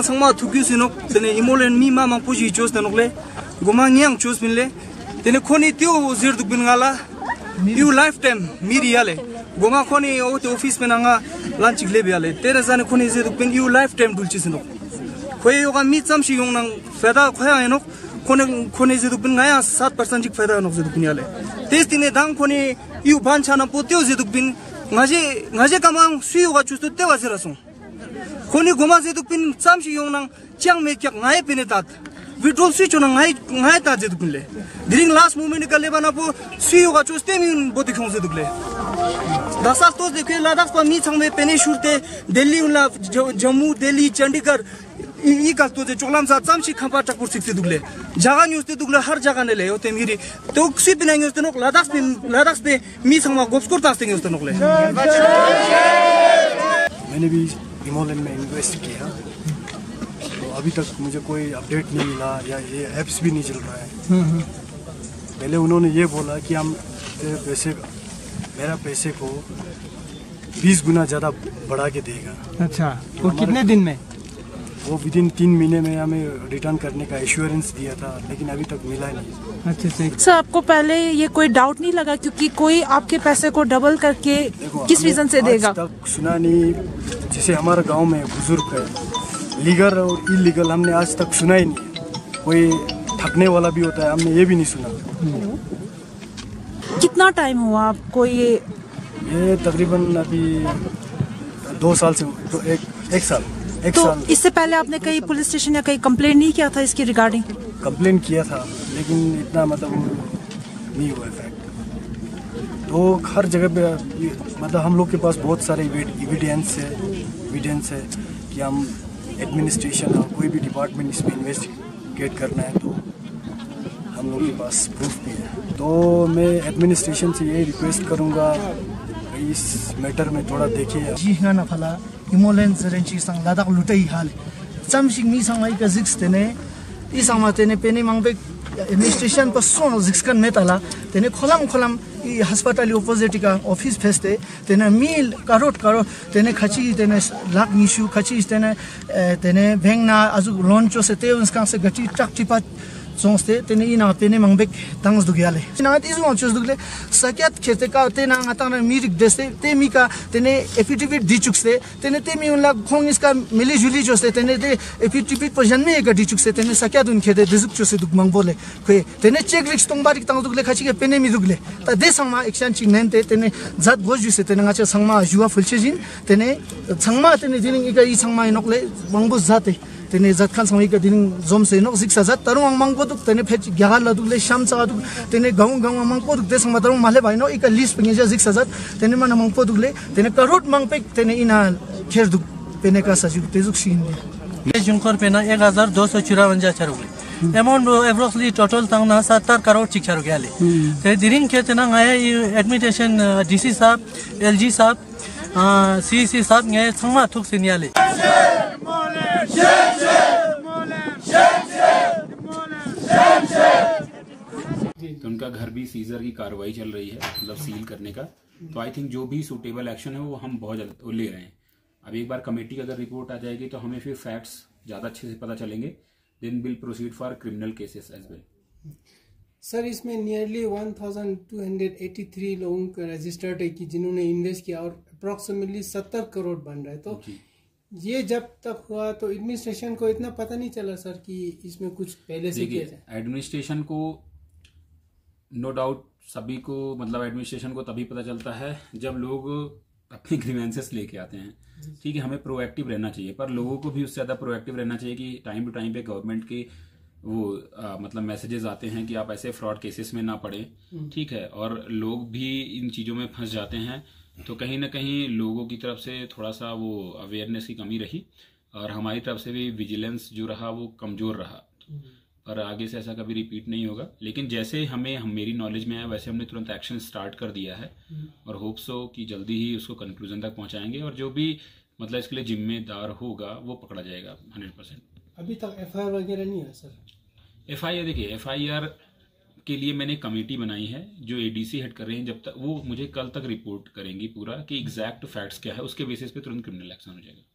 sangma thukyu sinok tene imolen mi ma mang puji chos tanok le. Goma ngyang chos bin le. Tene khoni tio zir duk bin ngala you lifetime mi ria le. Goma khoni o te office bin anga lunch le bia le. Tere zane khoni zir duk bin you lifetime dul chi sinok. Khoye yoga mi cham shi yong nang fada khoya enok khone khone zir duk bin ngaya 7% jik fada nok zir duk nia le. Tes tine dang khoni you ban chana potio zir duk bin ngaje ngaje kamang sui yoga chus te wa zirasong खोनी घुमा से तो pin साम से यो नंग चांग में क्या ngai पिने तात विड्रॉल स्विच न ngai ngai ता जे दुले ड्यूरिंग लास्ट मोमेंट निकल लेबा ना सी होगा चो स्टेम इन बॉडी खों दुले दसास तो देखे लादाख पर मी छंग में पेने शुरते दिल्ली उला जम्मू दिल्ली चंडीगढ़ चोलाम सा साम से जगह हर जगह ने ले में गोस्कुर मैंने भी हिमोलन में इन्वेस्ट किया। तो अभी तक मुझे कोई अपडेट नहीं मिला या ये ऐप्स भी नहीं चल रहा है। पहले उन्होंने ये बोला कि हम पैसे मेरा पैसे को 20 गुना ज़्यादा बढ़ा के देगा। अच्छा तो वो कितने दिन में? वो विद इन तीन महीने में हमें रिटर्न करने का एश्योरेंस दिया था लेकिन अभी तक मिला ही नहीं। अच्छे से सर आपको पहले ये कोई डाउट नहीं लगा क्योंकि कोई आपके पैसे को डबल करके किस रीजन से देगा? तक सुना नहीं जैसे हमारे गाँव में बुज़ुर्ग है लीगल और इलीगल हमने आज तक सुना ही। नहीं कोई ठगने वाला भी होता है हमने ये भी नहीं सुना। कितना टाइम हुआ आपको ये? ये तकरीबन अभी दो साल से तो एक एक साल एक तो साल। इससे पहले आपने कहीं पुलिस स्टेशन या कहीं कंप्लेन नहीं किया था इसकी रिगार्डिंग कंप्लेन किया था लेकिन इतना मतलब नहीं हुआ इफ़ेक्ट तो हर जगह पे मतलब हम लोग के पास बहुत सारे एविडेंस है। एविडेंस है कि हम एडमिनिस्ट्रेशन और कोई भी डिपार्टमेंट इसमें इन्वेस्टिगेट करना है तो हम लोग के पास प्रूफ भी है। तो मैं एडमिनिस्ट्रेशन से यही रिक्वेस्ट करूँगा इस मैटर में थोड़ा देखिए। जी हाँ ना फला हिमोलेंस रेंची संग लद्दाख लुटे ही हाल। चम सिंह मी संग का जिक्स देने इस हमारे ने पेनी मांग एडमिनिस्ट्रेशन पर सो जिक्सकन में तला तेने खोलम खोलम ई अस्पताल ऑपोजिट का ऑफिस फेस्ते तेने मील करोट करो तेने खची तेने लाख निशु खची तेने तेने भेंगना अजु लॉन्च से ते उसका से गटी टक टिपा zongste tene ina tene mangbek tangs du gyale ina ti zong chus dugle sakyat khete ka tena nga tang mi rik deste te mi ka tene affidavit di chukse tene te mi unla khong iska mili juli jo tene te affidavit pa janme ka di chukse tene sakyat un khete dizuk chuse duk mang bole kwe tene check rik tong barik tang dugle khachi ke pene mi dugle. Ta de sangma action ching nen te tene zat goj ju se tene nga cha sangma juwa fulche jin tene sangma tene dining ika i sangma inokle mangbo zate. tene zat khan samai ka din zom se nok zik sajat tarung ang mang poduk tene phech gyagal la duk le sham cha duk tene gaung gaung ang mang poduk de sang tarung male bai no ika list penge ja zik sajat tene mana mang poduk le tene karot mang pe tene ina kher duk pene ka sajuk tezuk shin de जुनकर पेना एक हजार दो सौ चौरावन चार रुपये amount एप्रोक्सली total तंग ना सत्तर करोड़ शिक्षा रुपया ले ते दिरिंग के तना आया एडमिटेशन डीसी साहब एलजी साहब सीसी साहब ने संगमा थुक सिनिया ले तो उनका घर भी सीजर की कार्रवाई चल रही है मतलब सील करने का। तो आई थिंक जो भी सूटेबल एक्शन है वो हम बहुत जल्द ले रहे हैं। अब एक बार कमेटी की अगर रिपोर्ट आ जाएगी तो हमें फिर फैक्ट्स ज़्यादा अच्छे से पता चलेंगे। Then will proceed for criminal cases as well sir इसमें नियरली 1283 लोगों का रजिस्टर्ड है कि जिन्होंने इन्वेस्ट किया और अप्रोक्सीमेटली 70 करोड़ बन रहा है। तो ये जब तक हुआ तो एडमिनिस्ट्रेशन को इतना पता नहीं चला सर कि इसमें कुछ पहले से किया जाए। एडमिनिस्ट्रेशन को नो डाउट सभी को मतलब एडमिनिस्ट्रेशन को तभी पता चलता है जब लोग अपने ग्रीवेंसेस लेके आते हैं। ठीक है हमें प्रोएक्टिव रहना चाहिए पर लोगों को भी उससे ज़्यादा प्रोएक्टिव रहना चाहिए कि टाइम टू टाइम पे गवर्नमेंट के वो आ, मतलब मैसेजेस आते हैं कि आप ऐसे फ्रॉड केसेस में ना पड़े। ठीक है और लोग भी इन चीज़ों में फंस जाते हैं। तो कहीं ना कहीं लोगों की तरफ़ से थोड़ा सा वो अवेयरनेस की कमी रही और हमारी तरफ़ से भी विजिलेंस जो रहा वो कमज़ोर रहा। पर आगे से ऐसा कभी रिपीट नहीं होगा। लेकिन जैसे हमें हम मेरी नॉलेज में आया वैसे हमने तुरंत एक्शन स्टार्ट कर दिया है और होप सो कि जल्दी ही उसको कंक्लूजन तक पहुंचाएँगे और जो भी मतलब इसके लिए जिम्मेदार होगा वो पकड़ा जाएगा हंड्रेड परसेंट अभी तक एफआईआर वगैरह नहीं है सर? एफ़ आई आर देखिए एफ़ आई आर के लिए मैंने कमेटी बनाई है, जो एडीसी हेड कर रहे हैं जब तक, वो मुझे कल तक रिपोर्ट करेंगी पूरा कि एग्जैक्ट फैक्ट्स क्या है, उसके बेसिस पे तुरंत क्रिमिनल एक्शन हो जाएगा।